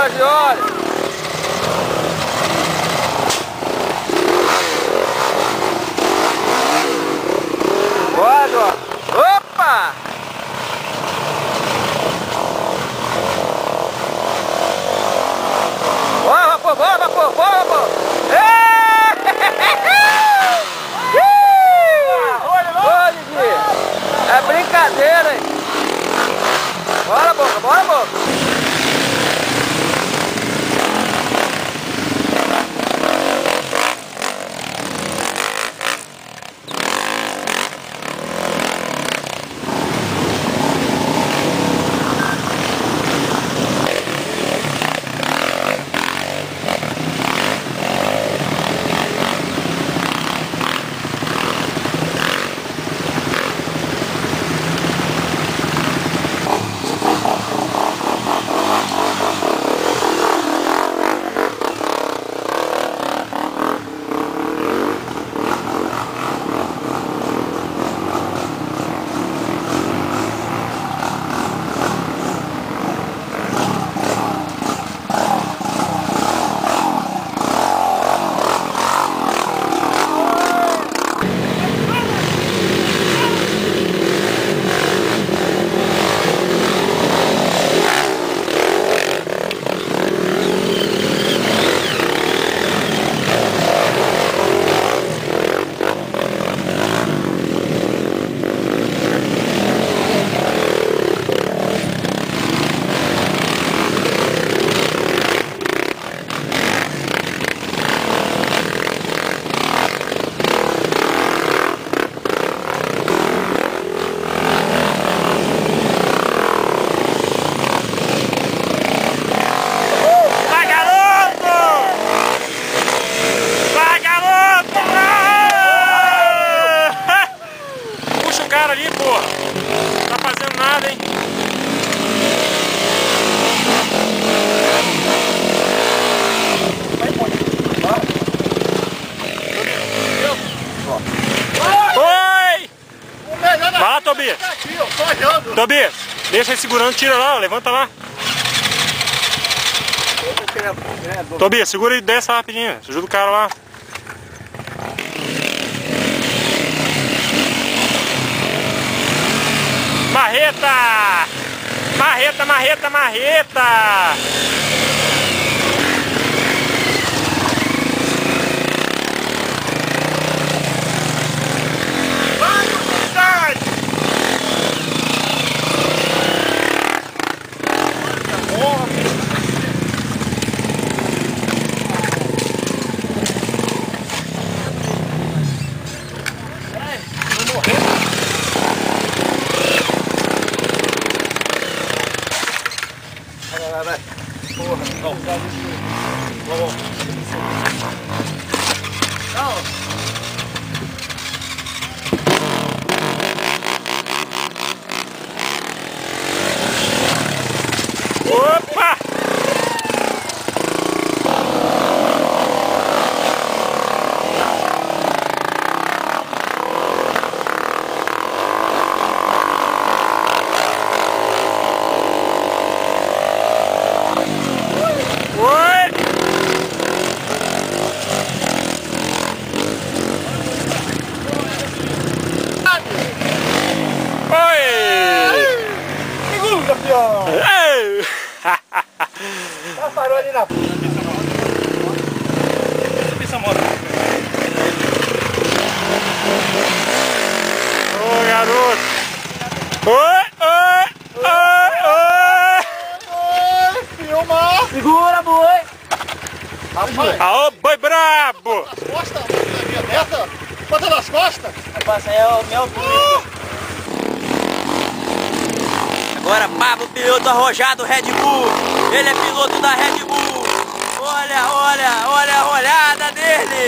Bora, Giovanni! hein? Vai, Tobias! Tobias, deixa aí segurando, tira lá, levanta lá. Tobias, segura e desce rapidinho, ajuda o cara lá. Marreta! Marreta, marreta, marreta! Ela parou ali na Ô garoto! Oi! Oi! Oi! Oi! Filma. Segura, boi! Rapaz, Aô, boi brabo! as costas, uma linha dessa, bota nas costas. Rapaz, aí é o meu Agora Pablo, piloto arrojado Red Bull. Ele é piloto da Red Bull. Olha, olha, olha a olhada dele.